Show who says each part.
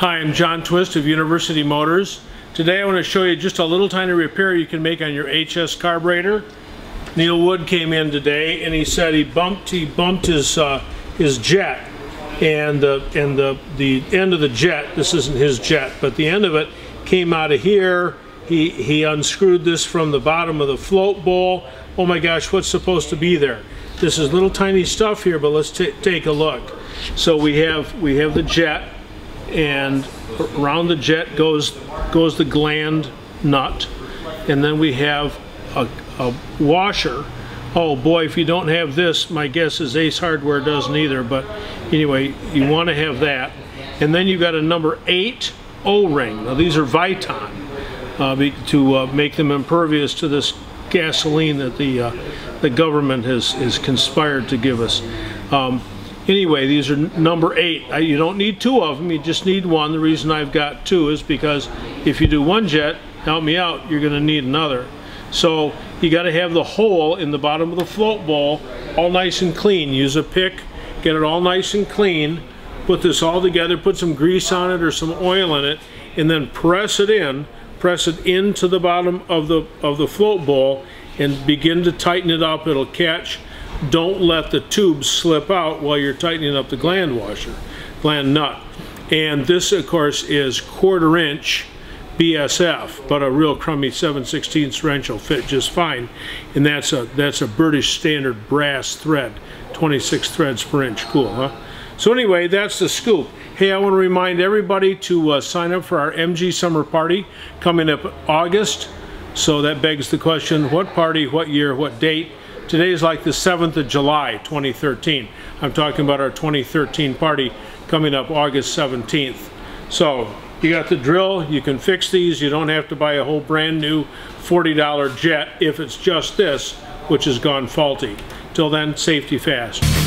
Speaker 1: Hi, I'm John Twist of University Motors. Today I want to show you just a little tiny repair you can make on your HS carburetor. Neil Wood came in today and he said he bumped he bumped his uh, his jet and the and the the end of the jet this isn't his jet but the end of it came out of here. He he unscrewed this from the bottom of the float bowl. Oh my gosh what's supposed to be there? This is little tiny stuff here but let's take a look. So we have we have the jet and around the jet goes goes the gland nut. And then we have a, a, washer. Oh boy if you don't have this my guess is Ace Hardware doesn't either but anyway you want to have that. And then you've got a number 8 O-ring. Now these are Viton uh, to uh, make them impervious to this gasoline that the uh, the government has, has conspired to give us. Um, Anyway, these are number eight. You don't need two of them, you just need one. The reason I've got two is because if you do one jet, help me out, you're gonna need another. So you gotta have the hole in the bottom of the float bowl all nice and clean. Use a pick, get it all nice and clean, put this all together, put some grease on it or some oil in it, and then press it in, press it into the bottom of the, of the float bowl and begin to tighten it up. It'll catch don't let the tube slip out while you're tightening up the gland washer, gland nut. And this, of course, is quarter inch BSF, but a real crummy 7 16 wrench will fit just fine. And that's a, that's a British standard brass thread, 26 threads per inch. Cool, huh? So anyway, that's the scoop. Hey, I want to remind everybody to uh, sign up for our MG Summer Party coming up August. So that begs the question, what party, what year, what date? Today is like the 7th of July, 2013. I'm talking about our 2013 party coming up August 17th. So you got the drill, you can fix these, you don't have to buy a whole brand new $40 jet if it's just this, which has gone faulty. Till then, safety fast.